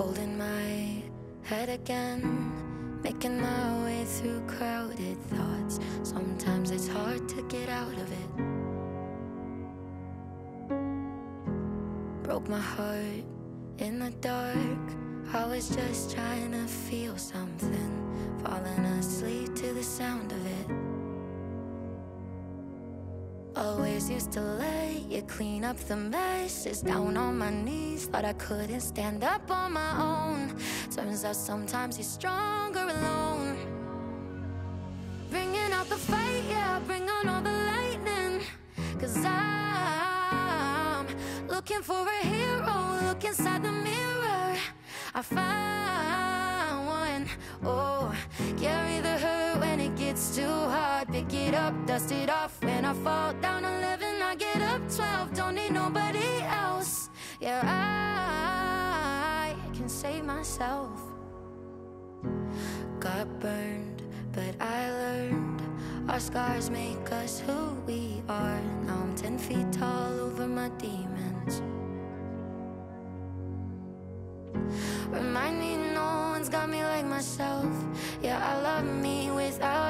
Holding my head again, making my way through crowded thoughts. Sometimes it's hard to get out of it. Broke my heart in the dark. I was just trying to feel something, falling asleep to the sound of Always used to let you clean up the messes down on my knees. Thought I couldn't stand up on my own. Turns out sometimes you're stronger alone. Bringing out the fight, yeah, bring on all the lightning. Cause I'm looking for a hero. Look inside the mirror. I found one. Oh, carry it up, dust it off. When I fall down 11, I get up 12. Don't need nobody else. Yeah, I can save myself. Got burned, but I learned. Our scars make us who we are. Now I'm 10 feet tall over my demons. Remind me no one's got me like myself. Yeah, I love me without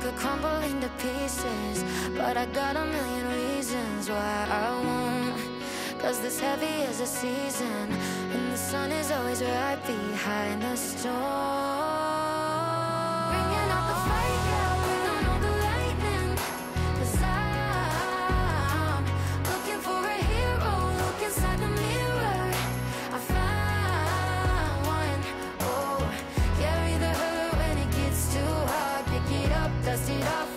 could crumble into pieces, but I got a million reasons why I won't. Cause this heavy is a season, and the sun is always right behind the storm. dust it off.